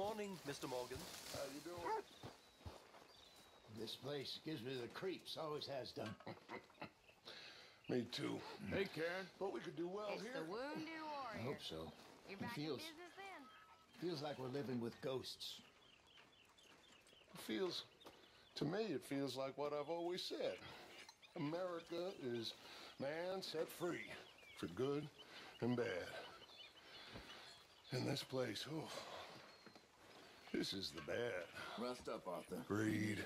morning, Mr. Morgan. How you doing? This place gives me the creeps, always has done. Me too. Hey, Karen. But we could do well It's here. the wounded I hope so. You're It back in feels business then. feels like we're living with ghosts. It feels, to me, it feels like what I've always said. America is man set free for good and bad. And this place, oh, this is the bad. Rest up, Arthur. Greed,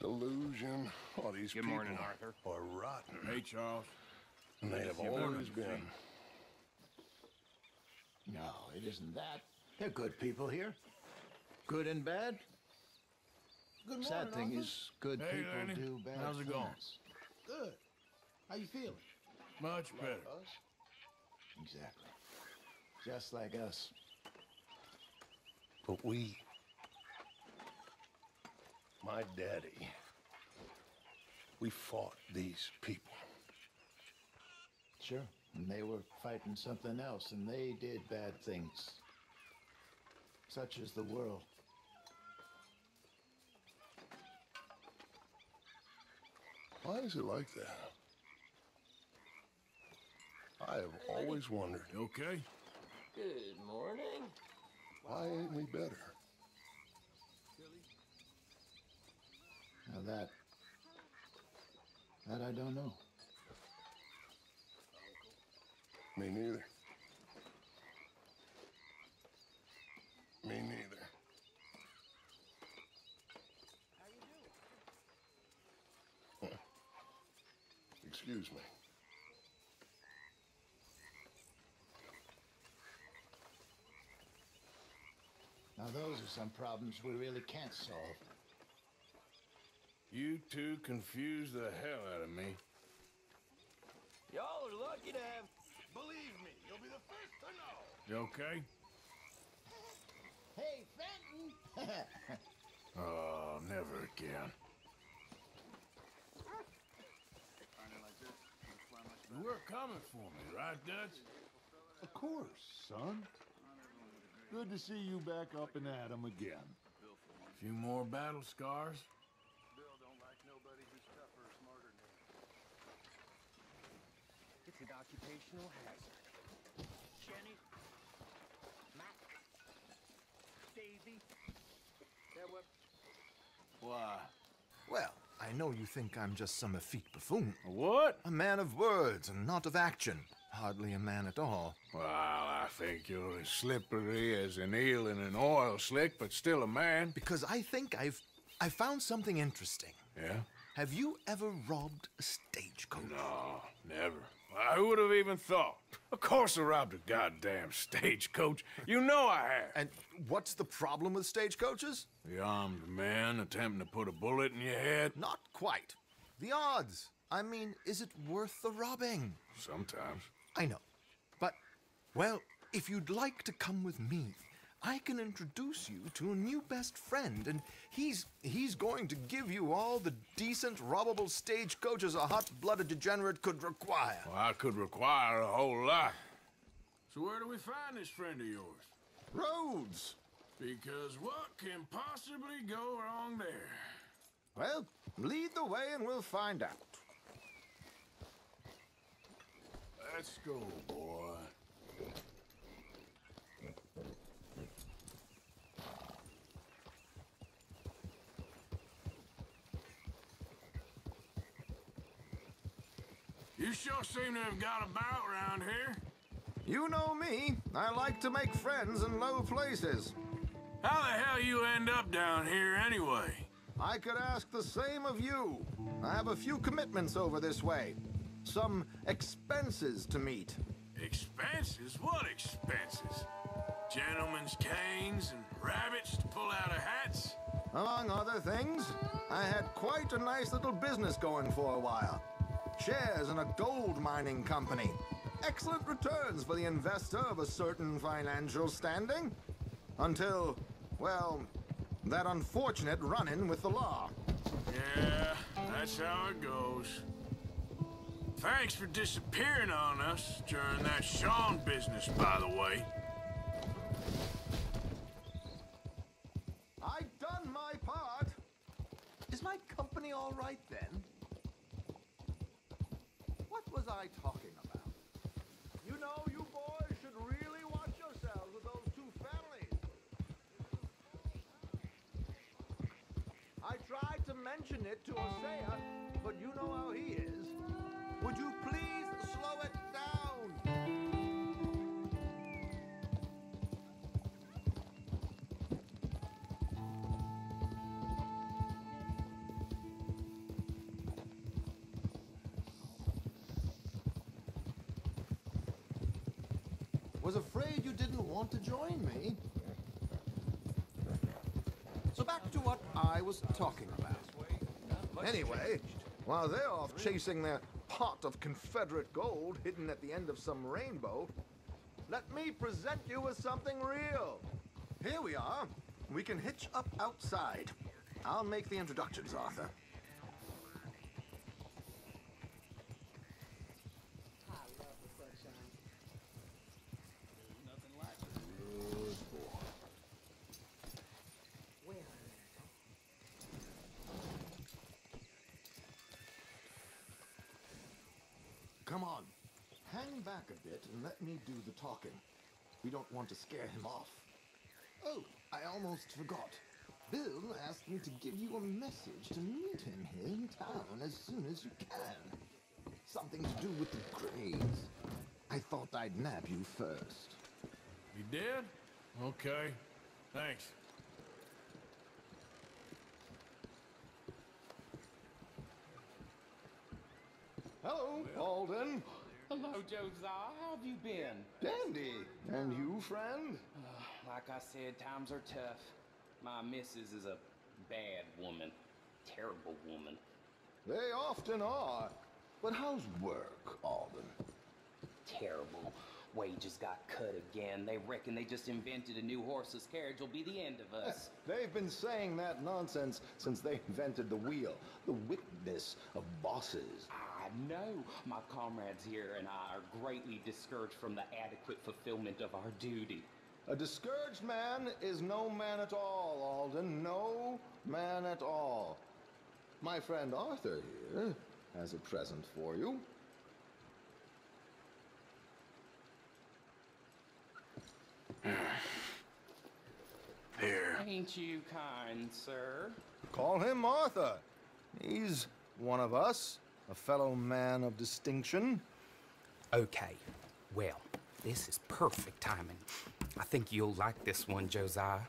delusion, all these Good people morning, Arthur. are rotten. Hey, Charles. And they have You've earned always been. No, it isn't that. They're good people here. Good and bad. Good morning, Sad thing Arthur. is, good Hey, people Lenny. do bad How's it going? things. Good. How you feeling? Much better. Us? Exactly. Just like us. But we, my daddy, we fought these people. Sure. And they were fighting something else, and they did bad things. Such is the world. Why is it like that? I have always wondered, You okay? Good morning. Why ain't we better? Now that. That I don't know. Me neither. Me neither. Huh. Excuse me. Now those are some problems we really can't solve. You two confuse the hell out of me. Y'all are lucky to have. Believe me, you'll be the first to know. You okay? Hey, Fenton! Oh, never again. You were coming for me, right, Dutch? Of course, son. Good to see you back up and at 'em again. A few more battle scars? It's an occupational hazard. Jenny? Mac? Daisy? That what? Why? Well, I know you think I'm just some effete buffoon. What? A man of words and not of action. Hardly a man at all. Well, I think you're as slippery as an eel in an oil slick, but still a man. Because I think I've I found something interesting. Yeah? Have you ever robbed a stagecoach? No, never. I would have even thought. Of course I robbed a goddamn stagecoach. You know I have. And what's the problem with stagecoaches? The armed man attempting to put a bullet in your head? Not quite. The odds. I mean, is it worth the robbing? Sometimes. I know. But, well, if you'd like to come with me, I can introduce you to a new best friend, and he's he's going to give you all the decent, robbable stagecoaches a hot-blooded degenerate could require. Well, I could require a whole lot. So where do we find this friend of yours? Rhodes! Because what can possibly go wrong there? Well, lead the way and we'll find out. Let's go, boy. You sure seem to have got about around here. You know me. I like to make friends in low places. How the hell you end up down here anyway? I could ask the same of you. I have a few commitments over this way. Some expenses to meet. Expenses? What expenses? Gentlemen's canes and rabbits to pull out of hats? Among other things, I had quite a nice little business going for a while. Shares in a gold mining company. Excellent returns for the investor of a certain financial standing. Until, well, that unfortunate run-in with the law. Yeah, that's how it goes. Thanks for disappearing on us during that Sean business, by the way. I've done my part. Is my company all right, then? What was I talking about? You know, you boys should really watch yourselves with those two families. I tried to mention it to Hosea, but you know how he is. Slow it down? Was afraid you didn't want to join me. So back to what I was talking about. Anyway, while they're off chasing their pot of Confederate gold hidden at the end of some rainbow, let me present you with something real. Here we are. We can hitch up outside. I'll make the introductions, Arthur. Come on. Hang back a bit and let me do the talking. We don't want to scare him off. Oh, I almost forgot. Bill asked me to give you a message to meet him here in town as soon as you can. Something to do with the Grays. I thought I'd nab you first. You did? Okay. Thanks. Hello, Alden. Hello, oh, Josiah. How have you been? Dandy. And you, friend? Like I said, times are tough. My missus is a bad woman. Terrible woman. They often are. But how's work, Alden? Terrible. Wages got cut again. They reckon they just invented a new horseless carriage will be the end of us. They've been saying that nonsense since they invented the wheel. The wickedness of bosses. I know. My comrades here and I are greatly discouraged from the adequate fulfillment of our duty. A discouraged man is no man at all, Alden. No man at all. My friend Arthur here has a present for you. Here. Ain't you kind, sir? Call him Arthur. He's one of us, a fellow man of distinction. Okay, well, this is perfect timing. I think you'll like this one, Josiah.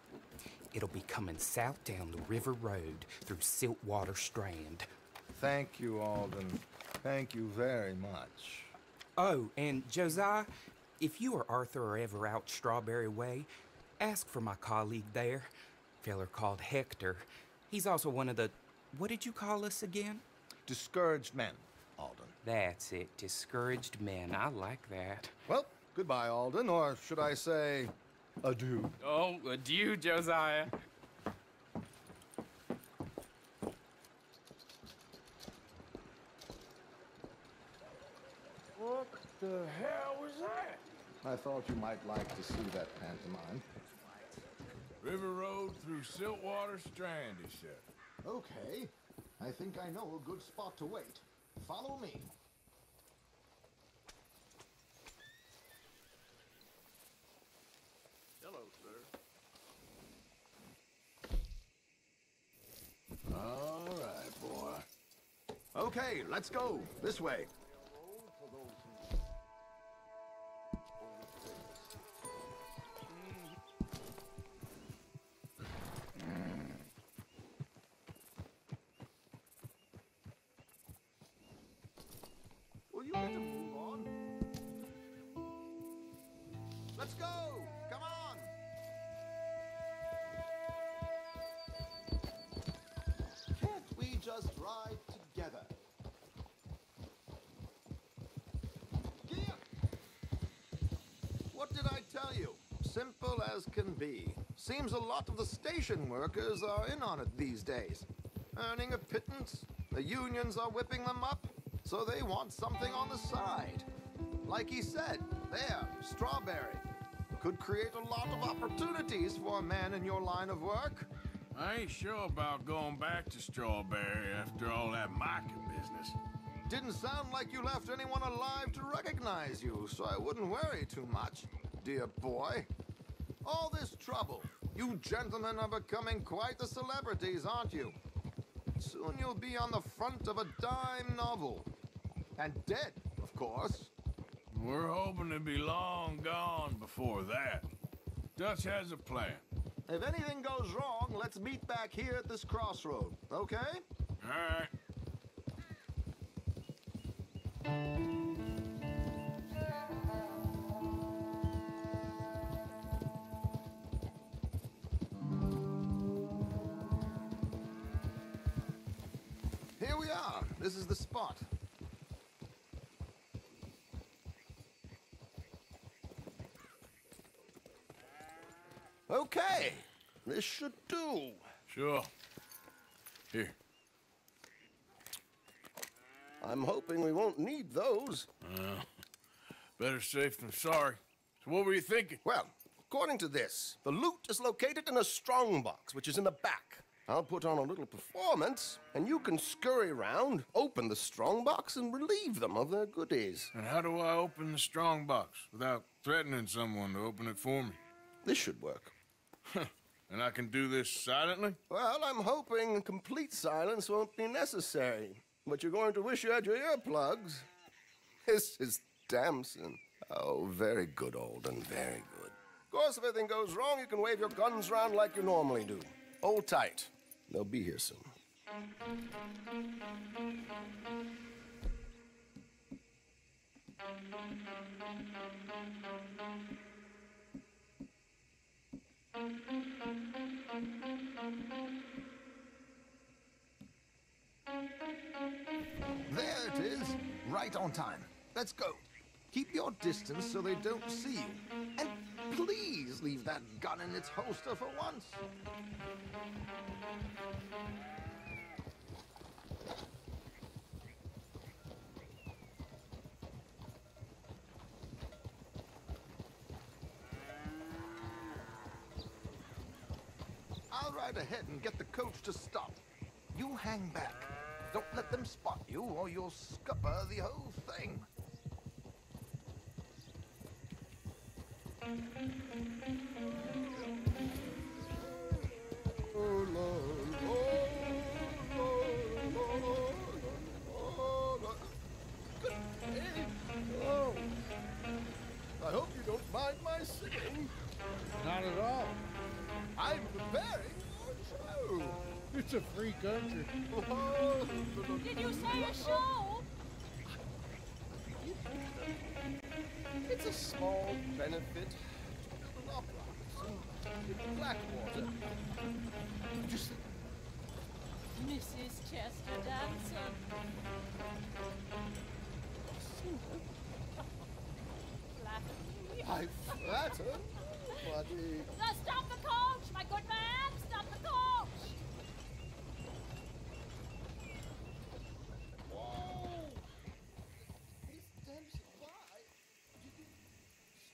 It'll be coming south down the river road through Siltwater Strand. Thank you, Alden. Thank you very much. Oh, and Josiah, if you or Arthur are ever out Strawberry Way, ask for my colleague there, feller called Hector. He's also one of the. What did you call us again? Discouraged men, Alden. That's it, discouraged men. I like that. Well, goodbye, Alden, or should I say, adieu. Oh, adieu, Josiah. What the hell was that? I thought you might like to see that pantomime. River Road through Siltwater Strand, he said. Okay. I think I know a good spot to wait. Follow me. Hello, sir. All right, boy. Okay, let's go. This way. Did I tell you? Simple as can be. Seems a lot of the station workers are in on it these days. Earning a pittance, the unions are whipping them up, so they want something on the side. Like he said, there, Strawberry. Could create a lot of opportunities for a man in your line of work. I ain't sure about going back to Strawberry after all that Micah business. Didn't sound like you left anyone alive to recognize you, so I wouldn't worry too much, dear boy. All this trouble. You gentlemen are becoming quite the celebrities, aren't you? Soon you'll be on the front of a dime novel. And dead, of course. We're hoping to be long gone before that. Dutch has a plan. If anything goes wrong, let's meet back here at this crossroad, okay? All right. Here we are. This is the spot. Okay. This should do. Sure. Here. I'm hoping we won't need those. Uh, better safe than sorry. So what were you thinking? Well, according to this, the loot is located in a strongbox, which is in the back. I'll put on a little performance, and you can scurry around, open the strongbox, and relieve them of their goodies. And how do I open the strong box without threatening someone to open it for me? This should work. And I can do this silently? Well, I'm hoping complete silence won't be necessary. But you're going to wish you had your earplugs. This is Damson. Oh, very good, Alden, very good. Of course, if anything goes wrong, you can wave your guns around like you normally do. Hold tight. They'll be here soon. There it is. Right on time. Let's go. Keep your distance so they don't see you. And please leave that gun in its holster for once. I'll ride ahead and get the coach to stop. You hang back. Don't let them spot you, or you'll scupper the whole thing. Oh, Lord. Oh, Lord. Oh, Lord. Oh, Lord. Good day. Oh. I hope you don't mind my singing. Not at all. I'm preparing for a show. It's a free country. Oh, Did you say a show? A small benefit to build an opera in Blackwater. Mrs. Chester Danson. I flatter, buddy. Now uh, stop the coach, my good man! Stop the coach! Whoa! Miss Dempsey, why did you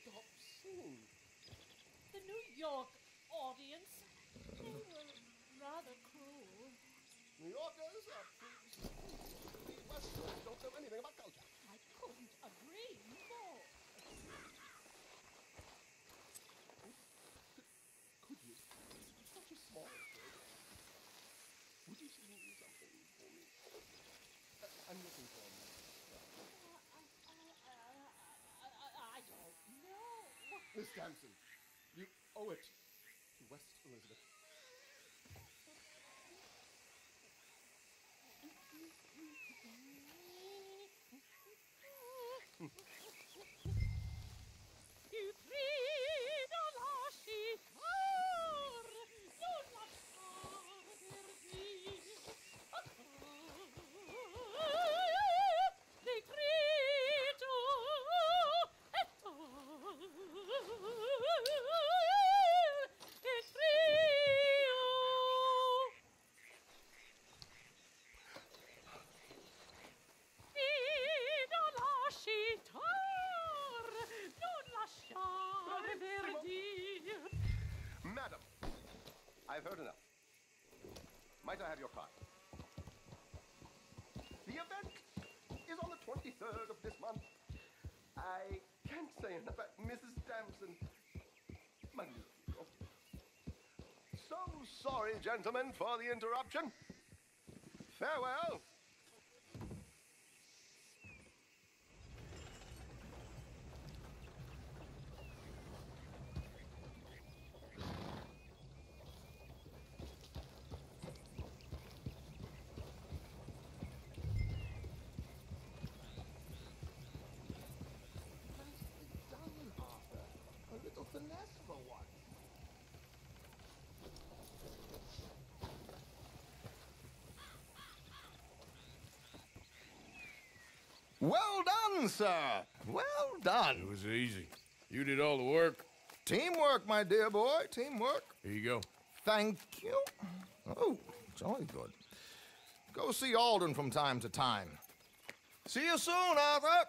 stop singing? The New York audience. They were rather cruel. New Yorkers are. We Westerners don't know anything about culture. I couldn't agree more. Could you? Such a small thing. Would you sing me something for me? Uh, I'm looking for a I, I, I don't know. Miss Damson, you owe it Elizabeth. I've heard enough. Might I have your card? The event is on the 23rd of this month. I can't say enough. about Mrs. Damson. Magnifico. So sorry, gentlemen, for the interruption. Farewell. done, Arthur. A little finesse for once. Well done, sir. Well done. It was easy. You did all the work. Teamwork, my dear boy. Teamwork. Here you go. Thank you. Oh, jolly good. Go see Alden from time to time. See you soon, Arthur.